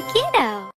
the kiddo.